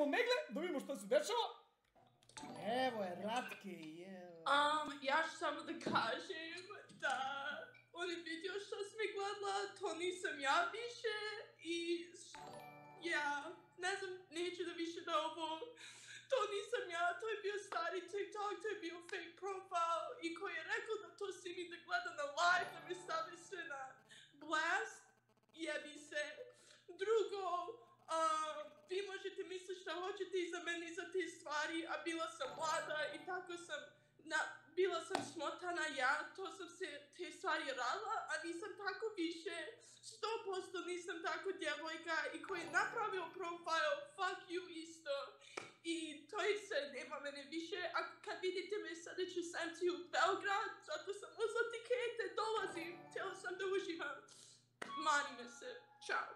ugasimo megle, da vidimo što se dešava. Evo je, Ratke, je. Um, ja ću samo da kažem da on je vidio što sam mi gledala, to nisam ja više i ja, ne znam, neću da više da ovo, šta hoće ti za meni za te stvari, a bila sam mlada i tako sam, na, bila sam smotana ja, to sam se te stvari rala, a nisam tako više, 100% nisam tako djevojka i koji je napravio profile fuck you isto. I to je se, nema mene više, a kad vidite me sada ću samci u Belgrad, zato sam uzla tikete, dolazim, htjela sam da uživam. Mani me se, čao.